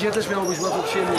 Dzisiaj też miało być łatwo przyjemnie.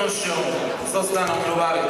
pewnością zostaną globalne.